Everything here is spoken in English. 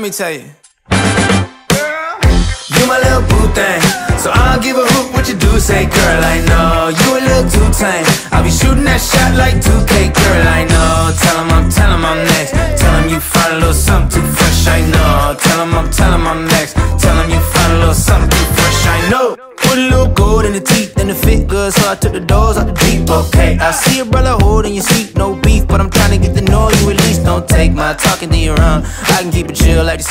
let me tell you. Girl, You my little boo thing, so I don't give a hoot what you do. Say, girl, I know you a little too tame. I'll be shooting that shot like 2K, girl, I know. Tell him I'm, tell I'm next. Tell him you find a little something too fresh, I know. Tell him I'm, tell I'm next. Tell him you find a little something too fresh, I know. Put a little gold in the teeth and it fit good, so I took the doors out the Jeep. Okay, I see a brother holding your seat, no beef, take my talking to your own. I can keep it chill like this.